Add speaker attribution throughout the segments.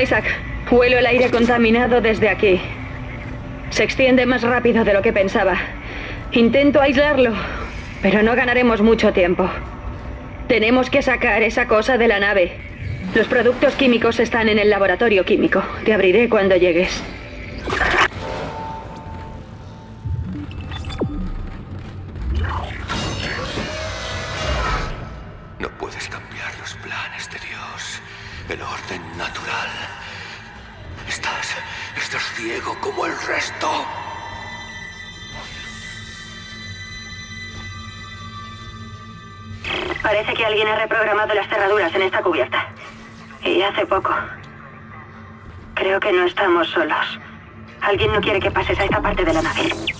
Speaker 1: Isaac, huelo el aire contaminado desde aquí. Se extiende más rápido de lo que pensaba. Intento aislarlo, pero no ganaremos mucho tiempo. Tenemos que sacar esa cosa de la nave. Los productos químicos están en el laboratorio químico. Te abriré cuando llegues.
Speaker 2: El orden natural. Estás, estás ciego como el resto.
Speaker 3: Parece que alguien ha reprogramado las cerraduras en esta cubierta. Y hace poco. Creo que no estamos solos. Alguien no quiere que pases a esta parte de la nave.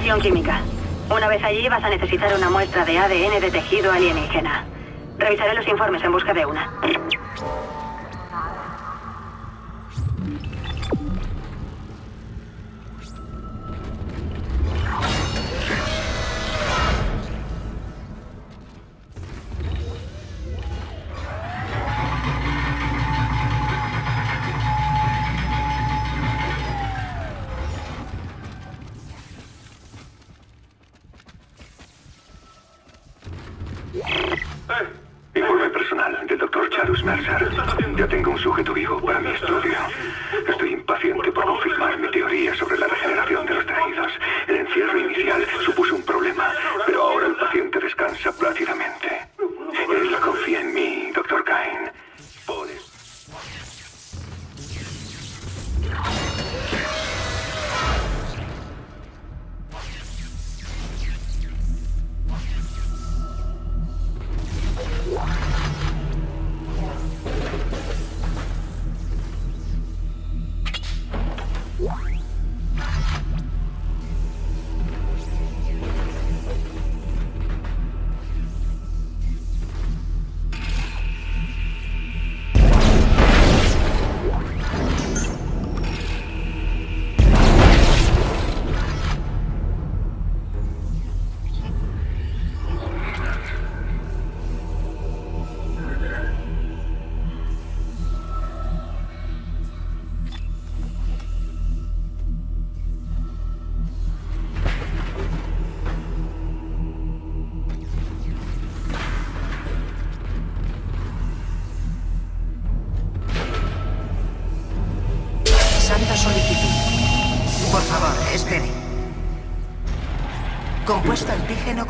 Speaker 3: Química. Una vez allí vas a necesitar una muestra de ADN de tejido alienígena. Revisaré los informes en busca de una.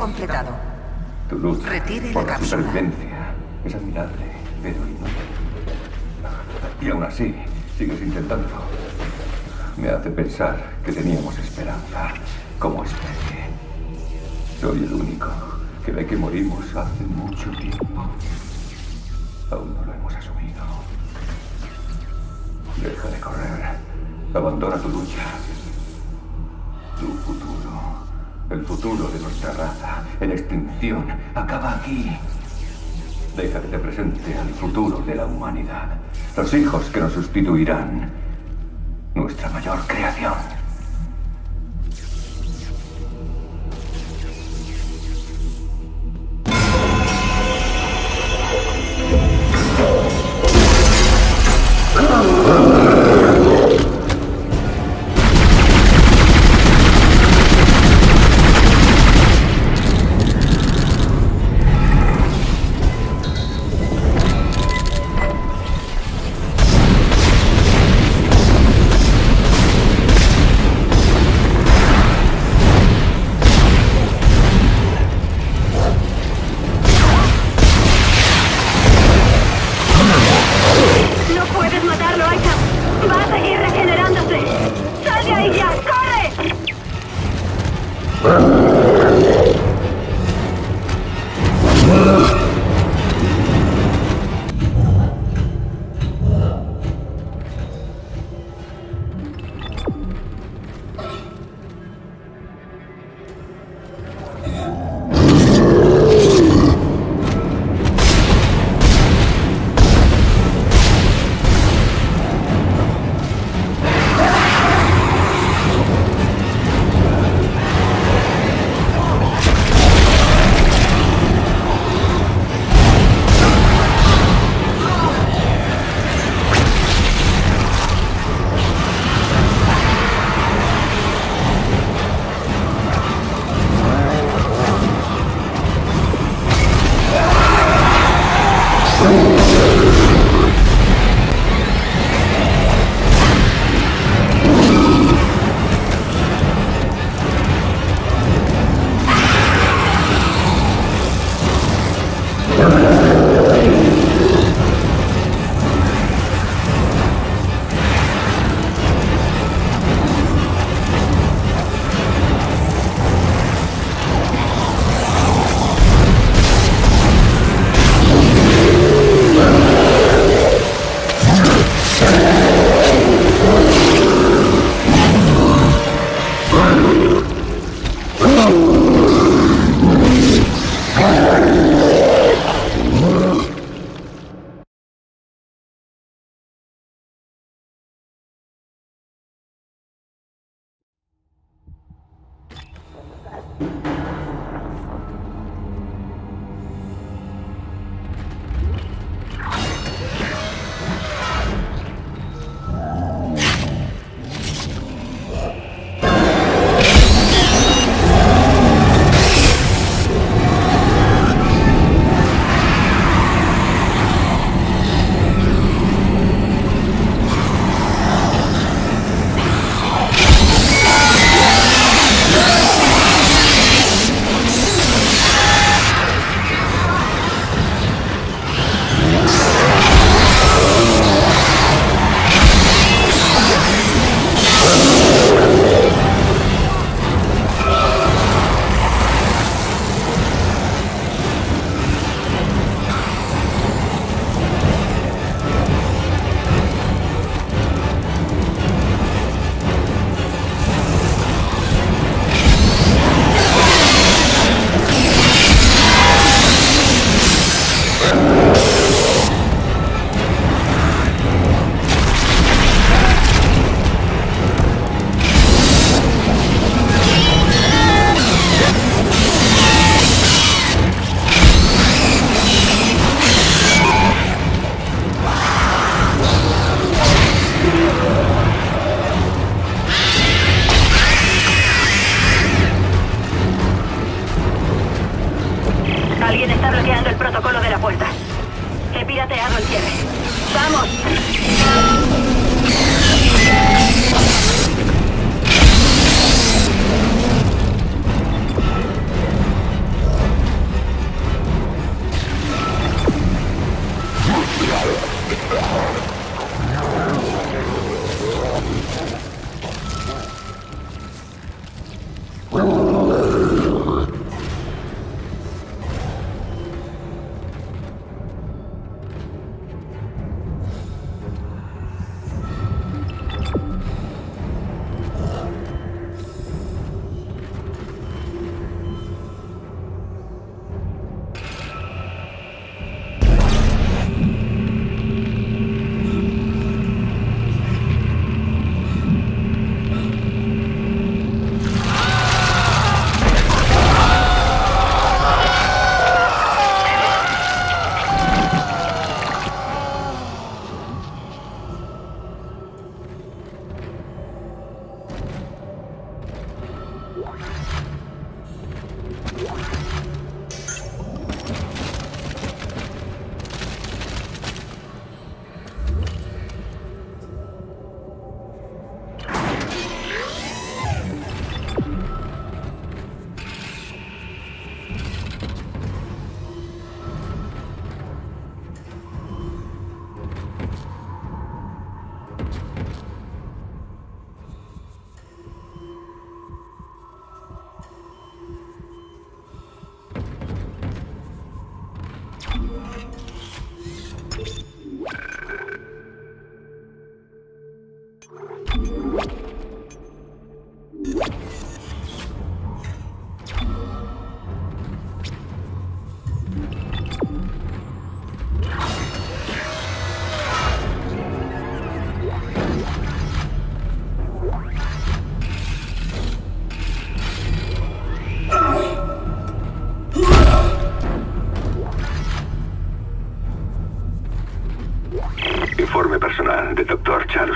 Speaker 4: Completado.
Speaker 2: Tu lucha
Speaker 4: Retire
Speaker 2: por
Speaker 4: la
Speaker 2: la supervivencia es admirable, pero inútil. Y aún así, sigues intentando. Me hace pensar que teníamos esperanza como especie. Soy el único que ve que morimos hace mucho tiempo. Aún no lo hemos asumido. Deja de correr. Abandona tu lucha. Tu futuro, el futuro de nuestra raza en extinción, acaba aquí. Deja que te presente al futuro de la humanidad. Los hijos que nos sustituirán. Nuestra mayor creación.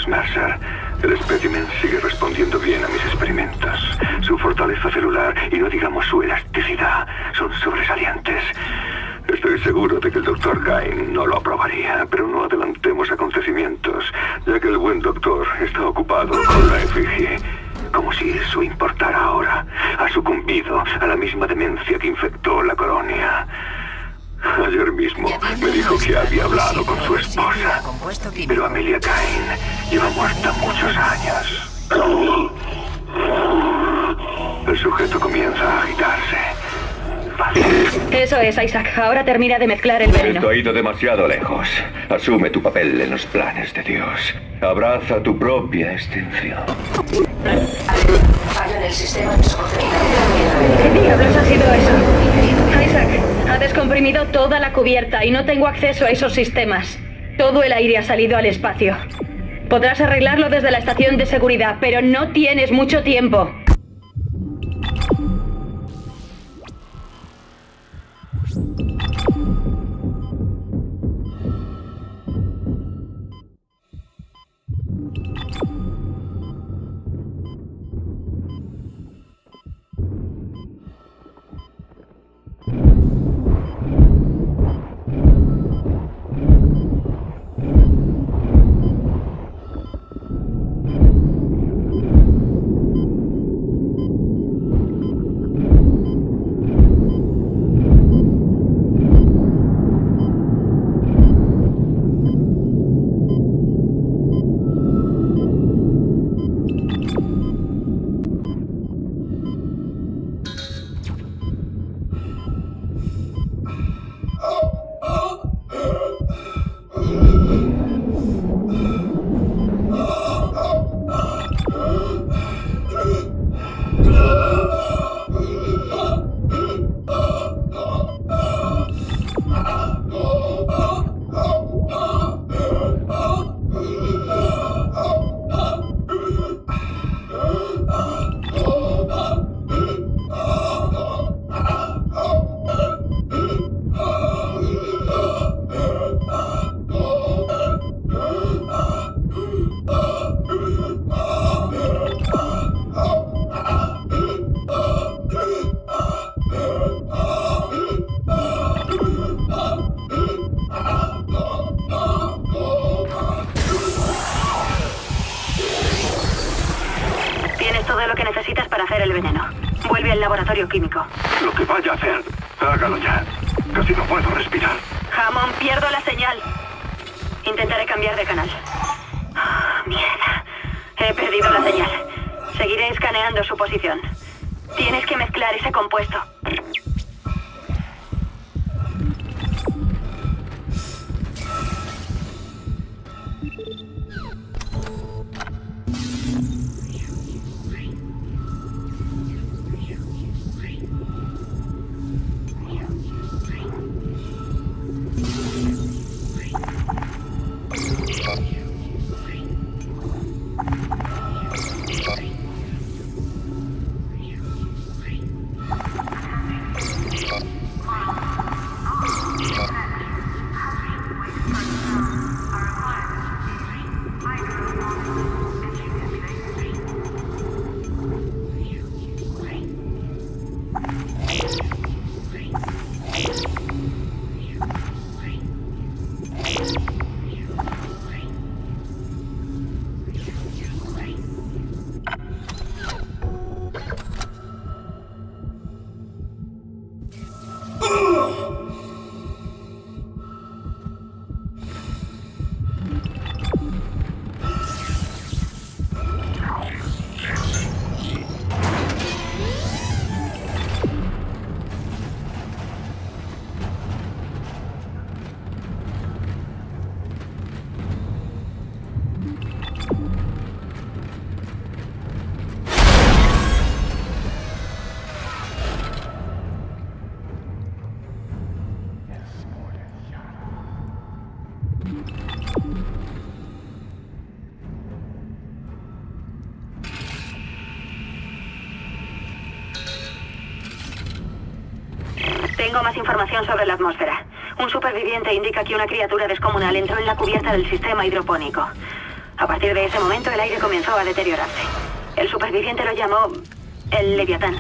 Speaker 2: Mercer. El espécimen sigue respondiendo bien a mis experimentos. Su fortaleza celular y no digamos su elasticidad son sobresalientes. Estoy seguro de que el Dr. Gain no lo aprobaría, pero no adelantemos acontecimientos, ya que el buen doctor está ocupado con la efigie. Como si eso importara ahora. Ha sucumbido a la misma demencia que infectó la colonia. Ayer mismo me dijo que había hablado con su esposa. Pero Amelia Cain lleva muerta muchos años. El sujeto comienza a agitarse.
Speaker 1: Eso es, Isaac. Ahora termina de mezclar el veneno.
Speaker 2: Esto ha ido demasiado lejos. Asume tu papel en los planes de Dios. Abraza tu propia extinción.
Speaker 5: Fallo en el sistema
Speaker 1: ¿Qué diablos ha sido eso? Isaac, ha descomprimido toda la cubierta y no tengo acceso a esos sistemas. Todo el aire ha salido al espacio. Podrás arreglarlo desde la estación de seguridad, pero no tienes mucho tiempo.
Speaker 3: Lo que necesitas para hacer el veneno. Vuelve al laboratorio químico.
Speaker 2: Lo que vaya a hacer, hágalo ya. Casi no puedo respirar.
Speaker 3: Hammond, pierdo la señal. Intentaré cambiar de canal. Ah, mierda. He perdido la señal. Seguiré escaneando su posición. Tienes que mezclar ese compuesto.
Speaker 1: Tengo más información sobre la atmósfera. Un superviviente indica que una criatura descomunal entró en la cubierta del sistema hidropónico. A partir de ese momento el aire comenzó a deteriorarse. El superviviente lo llamó el Leviatán.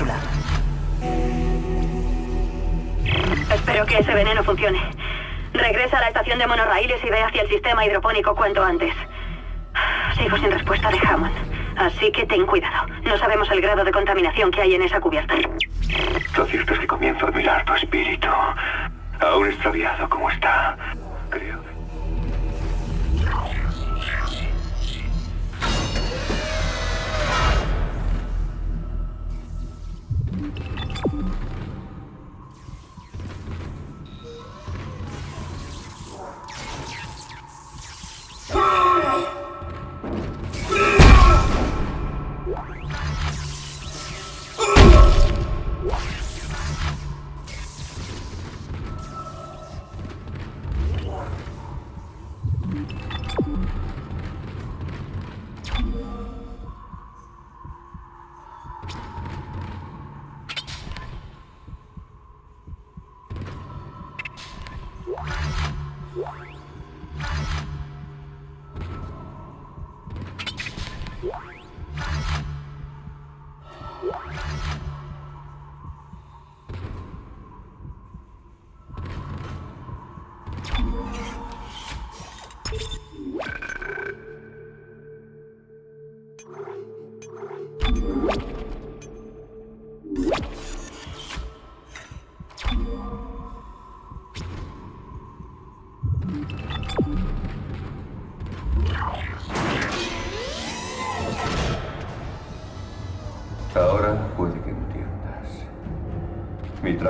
Speaker 3: Cápsula.
Speaker 1: Espero que ese veneno funcione. Regresa a la estación de monorraíles y ve hacia el sistema hidropónico cuanto antes. Sigo sin respuesta de Hammond. Así que ten cuidado. No sabemos el grado de contaminación que hay en esa cubierta.
Speaker 2: Lo cierto es que comienzo a admirar tu espíritu. Aún extraviado como está.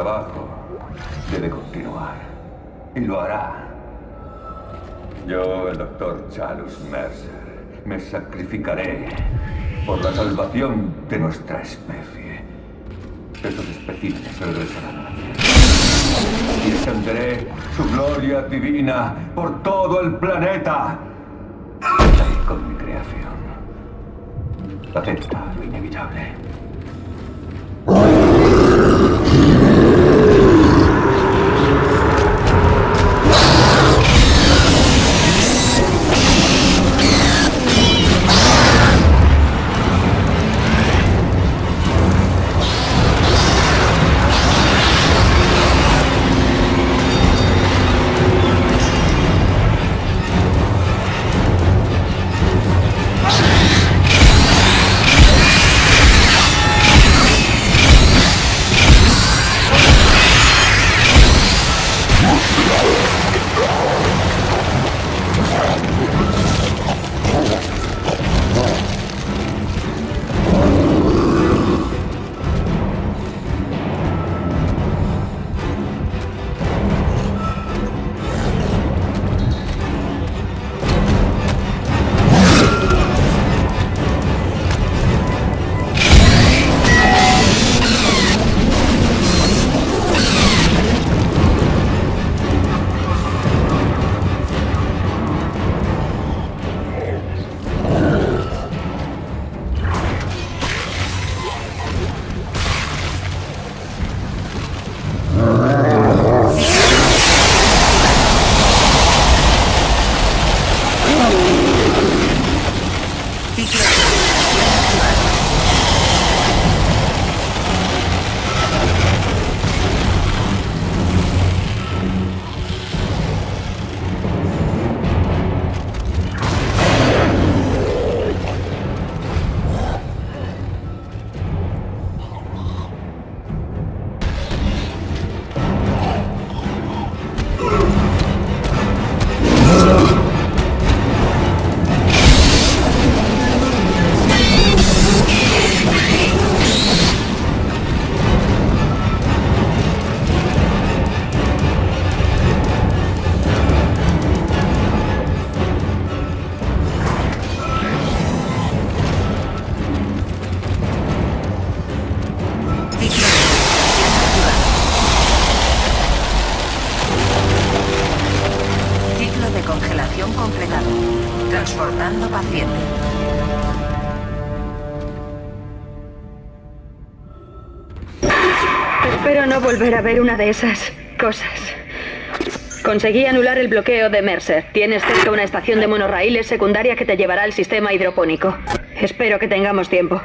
Speaker 2: Trabajo debe continuar. Y lo hará. Yo, el doctor Charles Mercer, me sacrificaré por la salvación de nuestra especie. Estos especímenes regresarán a la Tierra. Y extenderé su gloria divina por todo el planeta. Con mi creación. Acepta lo inevitable.
Speaker 1: Volver a ver una de esas cosas. Conseguí anular el bloqueo de Mercer. Tienes cerca una estación de monorraíles secundaria que te llevará al sistema hidropónico. Espero que tengamos tiempo.